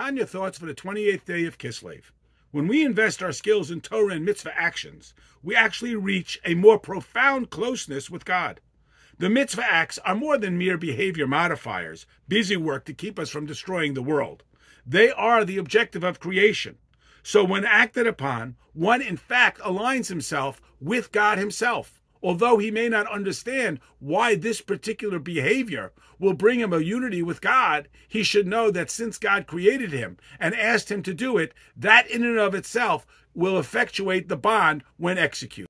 Tanya thoughts for the 28th day of Kislev. When we invest our skills in Torah and mitzvah actions, we actually reach a more profound closeness with God. The mitzvah acts are more than mere behavior modifiers, busy work to keep us from destroying the world. They are the objective of creation. So when acted upon, one in fact aligns himself with God himself. Although he may not understand why this particular behavior will bring him a unity with God, he should know that since God created him and asked him to do it, that in and of itself will effectuate the bond when executed.